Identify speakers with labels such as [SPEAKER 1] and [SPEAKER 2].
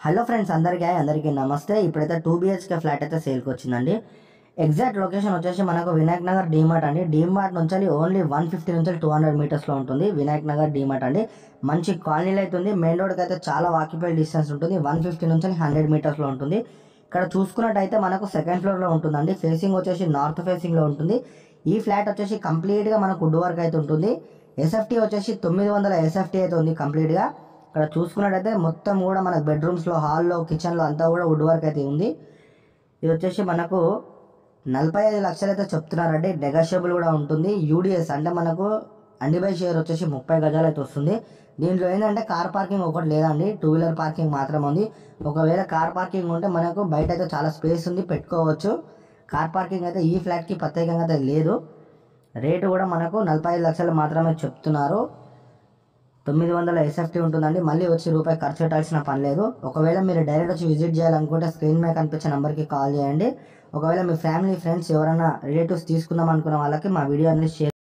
[SPEAKER 1] Hello friends అందరికీ అందరికీ నమస్తే. ఇప్పుడైతే టూ బిహెచ్కే ఫ్లాట్ అయితే సేల్కి వచ్చిందండి ఎగ్జాక్ట్ లొకేషన్ వచ్చేసి మనకు వినాయక్ నగర్ డీమార్ట్ అండి. డీమార్ట్ నుంచి ఓన్లీ వన్ ఫిఫ్టీ నుంచి టూ హండ్రెడ్ మీటర్స్లో ఉంటుంది. వినాయక్ నగర్ డీమార్ట్ అండి. మంచి కాలనీలో అయితే ఉంది. మెయిన్ రోడ్కి అయితే చాలా వాకిబుల్ డిస్టెన్స్ ఉంటుంది. వన్ ఫిఫ్టీ నుంచి హండ్రెడ్ మీటర్స్లో ఉంటుంది. ఇక్కడ చూసుకున్నట్టయితే మనకు సెకండ్ ఫ్లోర్లో ఉంటుందండి. ఫేసింగ్ వచ్చేసి నార్త్ ఫేసింగ్లో ఉంటుంది. ఈ ఫ్లాట్ వచ్చేసి కంప్లీట్గా మనకు వుడ్ వర్క్ అయితే ఉంటుంది. ఎస్ఎఫ్టీ వచ్చేసి తొమ్మిది వందల ఎస్ఎఫ్టీ అయితే ఉంది కంప్లీట్గా ఇక్కడ చూసుకున్నట్టయితే మొత్తం కూడా మనకు బెడ్రూమ్స్లో హాల్లో కిచెన్లో అంతా కూడా వుడ్ వర్క్ అయితే ఉంది. ఇది వచ్చేసి మనకు నలభై ఐదు లక్షలు అయితే చెప్తున్నారండి. నెగోషియబుల్ కూడా ఉంటుంది. యూడిఎస్ అంటే మనకు అండి బై షేర్ వచ్చేసి ముప్పై గజాలు అయితే వస్తుంది. దీంట్లో ఏంటంటే కార్ పార్కింగ్ ఒకటి లేదండి. టూ వీలర్ పార్కింగ్ మాత్రమే ఉంది. ఒకవేళ కార్ పార్కింగ్ ఉంటే మనకు బయట అయితే చాలా స్పేస్ ఉంది. పెట్టుకోవచ్చు. కార్ పార్కింగ్ అయితే ఈ ఫ్లాట్కి ప్రత్యేకంగా అయితే లేదు. రేటు కూడా మనకు నలభై ఐదు లక్షలు మాత్రమే చెప్తున్నారు. తొమ్మిది వందల ఎస్ఎఫ్టీ ఉంటుందండి. మళ్ళీ వచ్చి రూపాయి ఖర్చు పెట్టాల్సిన పని లేదు. ఒకవేళ మీరు డైరెక్ట్ వచ్చి విజిట్ చేయాలనుకుంటే స్క్రీన్ మీద కనిపించే నెంబర్కి కాల్ చేయండి. ఒకవేళ మీ ఫ్యామిలీ ఫ్రెండ్స్ ఎవరైనా రిలేటివ్స్ తీసుకుందాం అనుకున్న వాళ్ళకి మా వీడియో అనేది షేర్